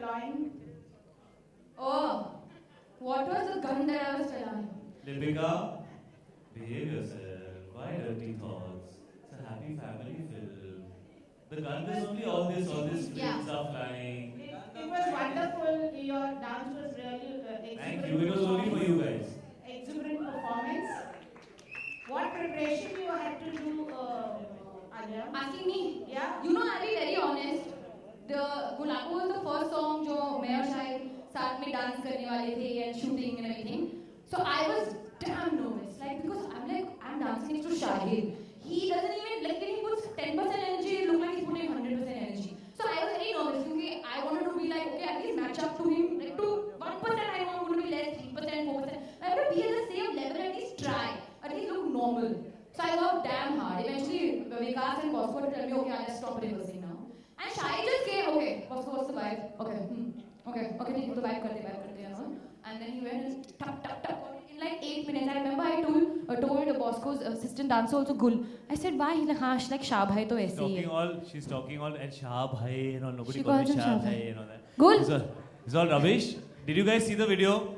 drawing? Oh, what was the gun that I was telling? Lipika, behave yourself. Why dirty thoughts? It's a happy family film. The gun is only all this, all this Yeah. flames are flying. It, it was wonderful. Your dance was really uh, Thank you. It was only for you guys. Exuberant performance. What preparation you had to do, Gulapo was the first song जो मैं और शायद साथ में dance करने वाले थे and shooting and everything. So I was damn nervous, like because I'm like I'm dancing next to Shahid. He doesn't even like he puts 10% energy, it look like he's putting 100% energy. So I was very nervous because I wanted to be like okay, at least match up to him. Like to 1% I going to be less, 3%, 4%. I want to be at the same level, at least try, at least look normal. So I worked damn hard. Eventually, Vikas and Bosco had to tell me, okay, I'll stop rehearsing now. And Shai just came, okay, Bosco, what's the vibe? Okay, hmm. okay, okay, ठीक है, तो vibe करते, vibe करते, you know. And then he went tap, tap, tap. In like eight minutes, I remember I told, uh, told Bosco's assistant dancer also Gul. I said, why? He's like, हाँ, she's like Shah bhai तो ऐसे ही Talking all, she's talking all, and Shah bhai and all. Nobody She calls him Shah bhai. and all that. Gul? It's all, it's all rubbish. Did you guys see the video?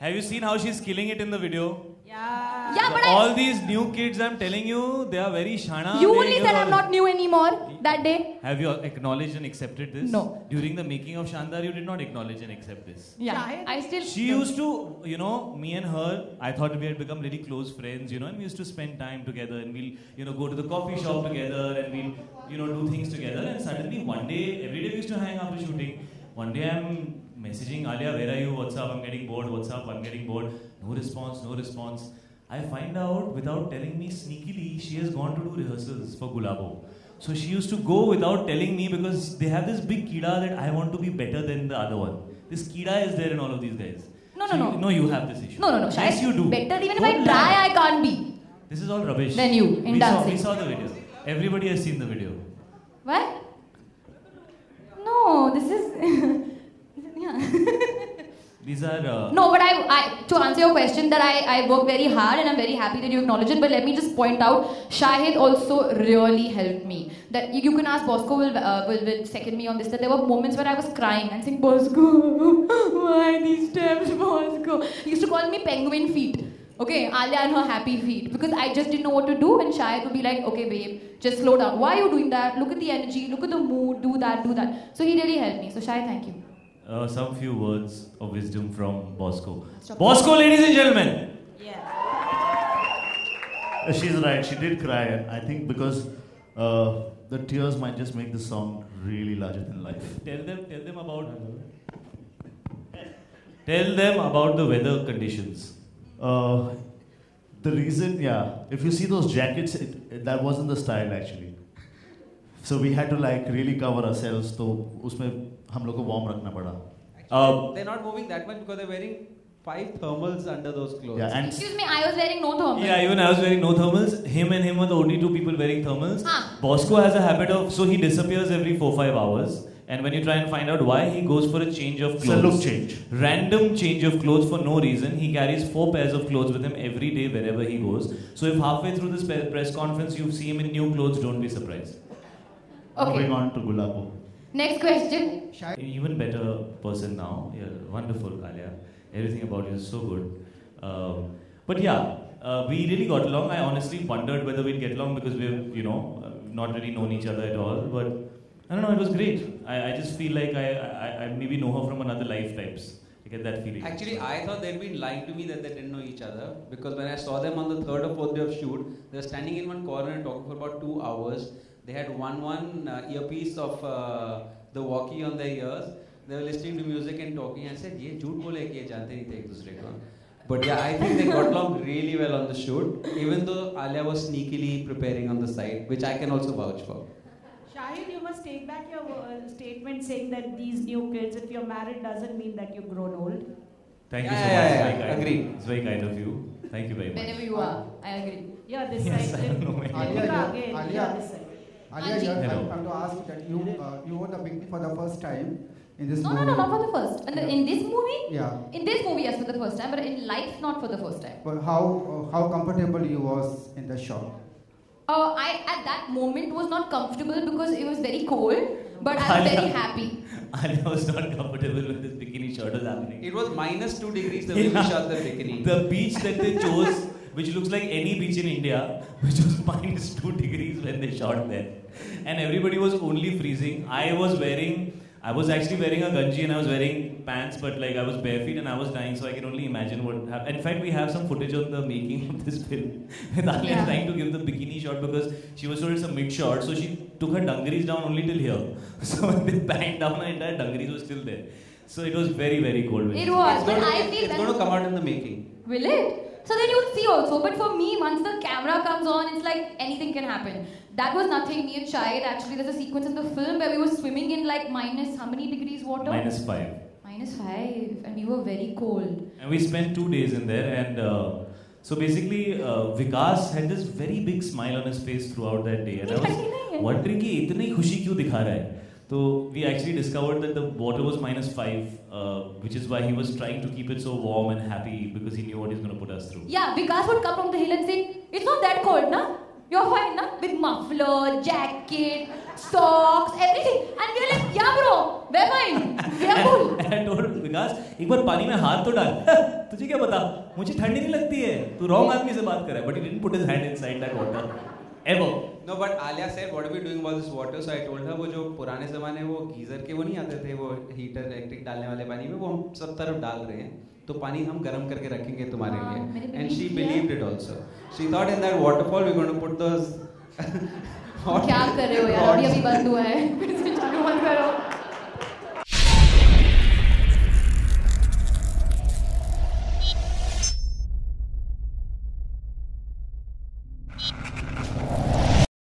Have you seen how she's killing it in the video? Yeah. Yeah, but all I, these new kids, I'm telling you, they are very shana. you only said I'm not new anymore that day. Have you acknowledged and accepted this? No. During the making of Shaandaar, you did not acknowledge and accept this. Yeah, Shahid? I still. She used to, you know, me and her, I thought we had become really close friends, you know, and we used to spend time together and we'll, you know, go to the coffee shop together and we'll, you know, do things together. And suddenly one day, every day we used to hang after shooting. One day I'm messaging Alia, where are you? What's up? I'm getting bored. What's up? I'm getting bored. No response, no response. I find out without telling me sneakily, she has gone to do rehearsals for Gulaabo. So she used to go without telling me because they have this big kida that I want to be better than the other one. This kida is there in all of these guys. No, no, So no. you- no, you have this issue. No, no, no. Yes, you do. Better even if Don't I try, lie. I can't be. This is all rubbish. Then you in we dancing. Saw, we saw the video. Everybody has seen the video. What? No, this is. yeah. These are. Uh, no, but I, I, to answer your question, that I, I work very hard and I'm very happy that you acknowledge it. But let me just point out, Shahid also really helped me. That you, you can ask Bosco will, uh, will will second me on this. That there were moments where I was crying and saying, Bosco, why these steps, Bosco? He used to call me penguin feet. Okay, Alia and her happy feet. Because I just didn't know what to do, and Shahid would be like, okay, babe, just slow down. Why are you doing that? Look at the energy, look at the mood, do that, do that. So he really helped me. So, Shahid, thank you uh, some few words of wisdom from Bosco. Stop. Bosco, ladies and gentlemen. Yeah. Uh, She's right. She did cry. I think because uh, the tears might just make the song really larger than life. Tell them, tell them about. Tell them about the weather conditions. Uh, the reason, yeah, if you see those jackets, it, it- that wasn't the style actually. So we had to like really cover ourselves. तो उसमें हम लोग को warm रखना पड़ा. Uh, They're not moving that much because they're wearing five thermals under those clothes. Yeah, and Excuse me, I was wearing no thermal. Yeah, even I was wearing no thermals. Him and him were the only two people wearing thermals. Huh. Bosco has a habit of so he disappears every four five hours, and when you try and find out why, he goes for a change of It's a look change. Random change of clothes for no reason. He carries four pairs of clothes with him every day wherever he goes. So if halfway through this press conference you see him in new clothes, don't be surprised. Okay. moving on to Gulabo. Next question. Even better person now. Yeah, wonderful, Alia. Everything about you is so good. Um, but yeah, uh, we really got along. I honestly wondered whether we'd get along because we've, you know, uh, not really known each other at all. But I don't know, it was great. I, I just feel like I, I, I maybe know her from another lifetimes. I get that feeling. Actually, I thought they'd been lying to me that they didn't know each other because when I saw them on the third or fourth day of shoot, they were standing in one corner and talking for about two hours. They had one one uh, earpiece of uh, the walkie on their ears. They were listening to music and talking. I said, "ये झूठ बोले कि ये जानते नहीं थे एक दूसरे को." But yeah, I think they got along really well on the shoot, even though Alia was sneakily preparing on the side, which I can also vouch for. Shahid, you must take back your uh, statement saying that these new kids, if you're married, doesn't mean that you've grown old. Thank Yeah, you so yeah, much. yeah, Very yeah. kind. Agreed. It's very kind of you. Thank you very much. Whenever you are, I agree. Yeah, this Yes, side. I don't know where- Lipika Alia, again. Alia. yeah, this side. Alia, Anji. you are- I have to ask that you uh, you won the Big B for the first time in this No, no, movie. no, not for the first. And the- in this movie? Yeah. In this movie, yes, for the first time, but in life, not for the first time. But how uh, how comfortable you was in the shot? Uh, I at that moment was not comfortable because it was very cold, but I was very happy. Alia was not comfortable when this bikini shot was happening. It was minus two degrees the way we shot the bikini. The beach that they chose, which looks like any beach in India, which was minus two degrees when they shot there. And everybody was only freezing. I was wearing, I was actually wearing a ganji and I was wearing pants, but like I was bare feet and I was dying, so I can only imagine what happened. In fact, we have some footage of the making of this film with Alia Yeah. trying to give the bikini shot because she was told it's a mid shot, so she took her dungarees down only till here. So when they banged down, her entire dungarees was still there. So it was very, very cold. when It she- was, It's but going to- I feel it's going to come out in the making. Will it? So then you'll see also. But for me, once the camera comes on, it's like anything can happen. That was nothing. Me and Shahid, actually, there's a sequence in the film where we were swimming in like minus how many degrees water? Minus five. Minus five. And we were very cold. And we spent two days in there. And uh, so basically, uh, Vikas had this very big smile on his face throughout that day. And I was wondering, why itne khushi kyun dikha raha? So we actually discovered that the water was minus five uh, which is why he was trying to keep it so warm and happy because he knew what he's going to put us through. Yeah, Vikas would come from the hill and say, "It's not that cold, na? You're fine, na? With muffler, jacket, socks, everything." And we're like, "Yeah, bro, we're fine. We're cool." And I told विकास एक बार पानी में हाथ तो डाल तुझे क्या पता मुझे ठंडी नहीं लगती है तू रॉन्ग आदमी से बात कर रहा है but he didn't put his hand inside that water ever No, but Alia said, "What are we doing about this water?" So I told her, वो जो पुराने जमाने वो गीजर के वो नहीं आते थे वो हीटर इलेक्ट्रिक डालने वाले पानी में वो हम सब तरफ़ डाल रहे हैं तो पानी हम गर्म करके रखेंगे तुम्हारे हाँ, लिए and and she it believed it also. She thought in that waterfall we're going to put those. hot क्या कर रहे हो यार? अभी. अभी बंद हुआ है.